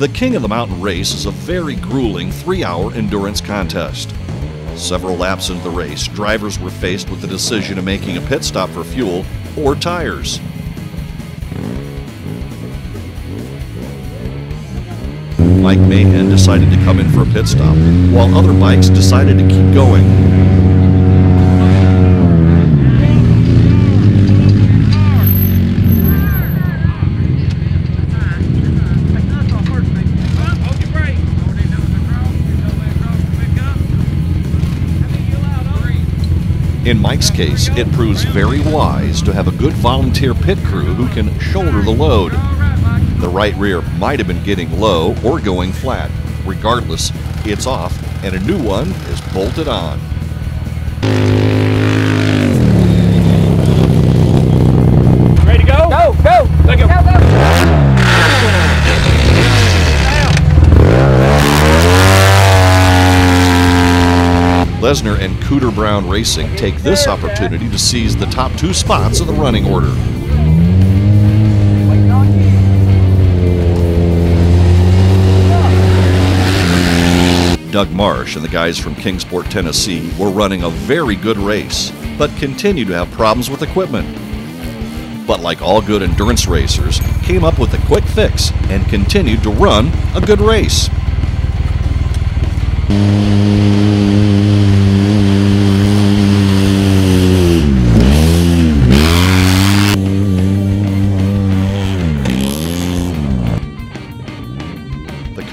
The King of the Mountain race is a very grueling three hour endurance contest. Several laps into the race, drivers were faced with the decision of making a pit stop for fuel or tires. Mike Mahan decided to come in for a pit stop, while other bikes decided to keep going. In Mike's case, it proves very wise to have a good volunteer pit crew who can shoulder the load. The right rear might have been getting low or going flat. Regardless, it's off and a new one is bolted on. Lesnar and Cooter Brown Racing take this opportunity to seize the top two spots of the running order. Doug Marsh and the guys from Kingsport, Tennessee were running a very good race, but continue to have problems with equipment. But like all good endurance racers, came up with a quick fix and continued to run a good race.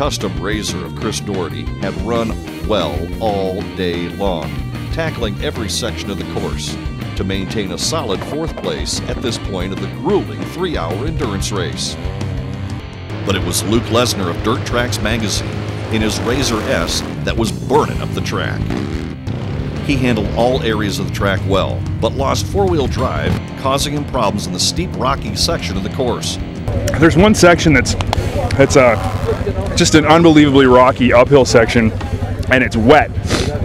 Custom RZR of Chris Doherty had run well all day long, tackling every section of the course to maintain a solid fourth place at this point of the grueling three hour endurance race. But it was Luke Lesnar of Dirt Tracks magazine in his RZR S that was burning up the track. He handled all areas of the track well, but lost four wheel drive, causing him problems in the steep, rocky section of the course. There's one section that's it's a just an unbelievably rocky uphill section, and it's wet.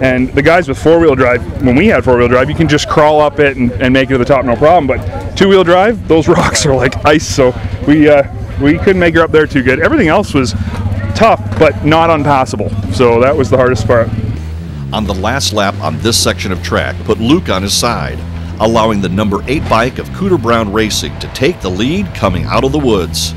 And the guys with four wheel drive, when we had four wheel drive, you can just crawl up it and, and make it to the top, no problem. But two wheel drive, those rocks are like ice, so we uh, we couldn't make her up there too good. Everything else was tough, but not unpassable. So that was the hardest part. on the last lap on this section of track put Luke on his side, allowing the number 8 bike of Cooter Brown Racing to take the lead coming out of the woods.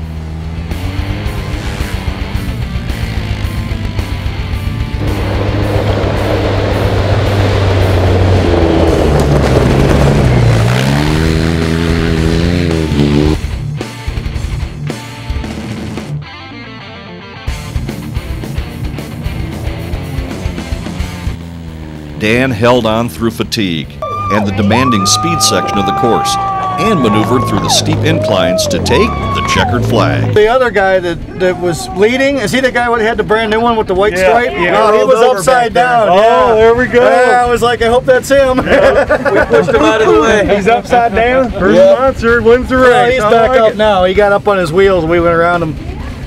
Dan held on through fatigue and the demanding speed section of the course and maneuvered through the steep inclines to take the checkered flag. The other guy that, that was leading, is he the guy that had the brand new one with the white Yeah, stripe? yeah. No, he Rolled was upside down. Oh, yeah. there we go. Yeah, I was like, I hope that's him. We pushed him out of the way. He's upside down. First Yeah. monster wins the race. Well, he's I back like up it. now. He got up on his wheels and we went around him.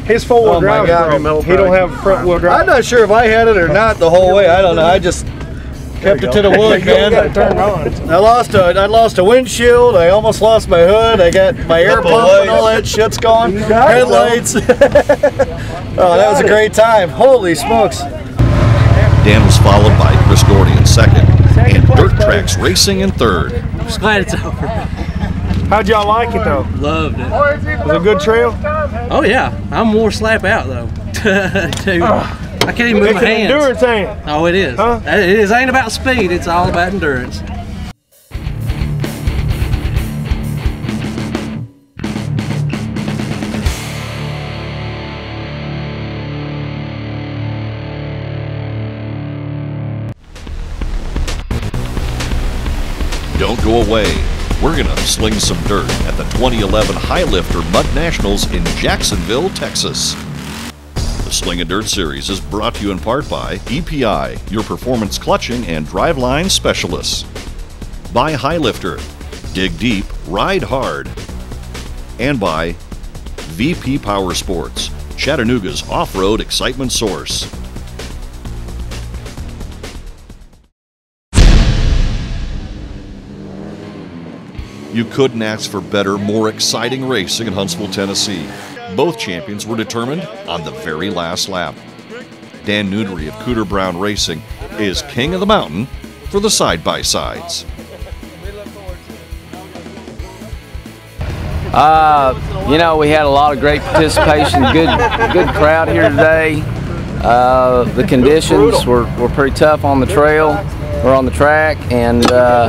His four wheel Oh my drive. God. He don't have front wheel drive. I'm not sure if I had it or not the whole way. I don't know. I just kept it to the wood, man. On. I lost a I lost a windshield. I almost lost my hood. I got my air pump and all that shit's gone. got it, though. Headlights. oh, that was a great time. Holy smokes. Dan was followed by Chris Doherty in second and Dirt. Tracks Racing in third. Just glad it's over. How'd y'all like it though? Loved it. Was it a good trail? Oh yeah, I'm more slap out though. Dude, I can't even move It's my an hands. endurance, ain't it? Oh, it is. Huh? It is. Ain't about speed. It's all about endurance. Don't go away. We're going to sling some dirt at the 2011 High Lifter Mud Nationals in Jacksonville, Texas. Slingin' Dirt Series is brought to you in part by EPI, your performance clutching and driveline specialists. By High Lifter, dig deep, ride hard. And by VP Power Sports, Chattanooga's off road excitement source. You couldn't ask for better, more exciting racing in Huntsville, Tennessee. Both champions were determined on the very last lap. Dan Nudry of Cooter Brown Racing is king of the mountain for the side by sides. Uh, you know, we had a lot of great participation, good, good crowd here today. Uh, the conditions were, were pretty tough on the trail or on the track, and uh,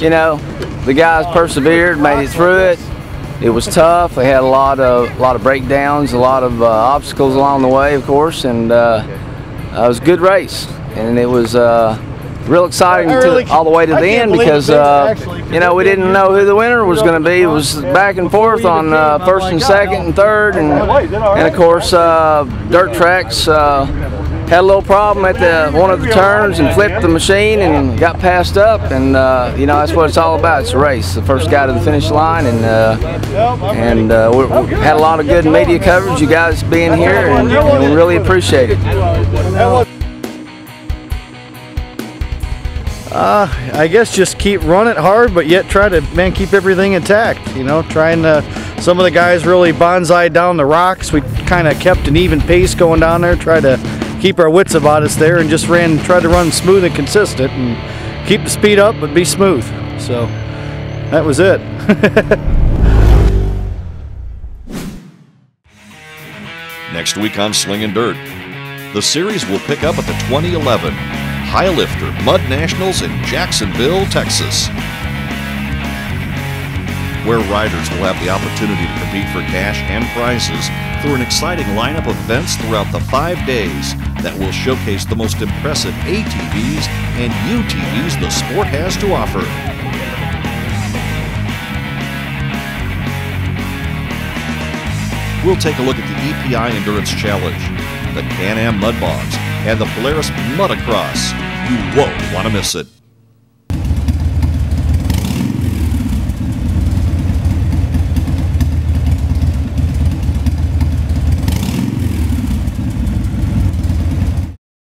you know, the guys persevered, made it through it. It was tough. They had a lot of a lot of breakdowns, a lot of uh, obstacles along the way, of course, and uh, it was a good race. And it was uh, real exciting to, all the way to the end because uh, you know we didn't know who the winner was going to be. It was back and forth on uh, first and second and third, and and of course uh, dirt tracks uh, had a little problem at the one of the turns and flipped the machine and got passed up. And uh, you know that's what it's all about. It's a race. The first guy to the finish line, and uh, and uh, we, had a lot of good media coverage. You guys being here, and, and we really appreciate it. Uh, I guess just keep running hard, but yet try to man keep everything intact. You know, trying to. Some of the guys really bonsai down the rocks. We kind of kept an even pace going down there. Tried to keep our wits about us there, and just ran. Tried to run smooth and consistent, and keep the speed up, but be smooth. So that was it. Next week on Slingin' Dirt, the series will pick up at the 2011 High Lifter Mud Nationals in Jacksonville, Texas, where riders will have the opportunity to compete for cash and prizes through an exciting lineup of events throughout the five days that will showcase the most impressive ATVs and UTVs the sport has to offer. We'll take a look at the EPI Endurance Challenge, the Can-Am Mud Bogs, and the Polaris Motocross. You won't want to miss it.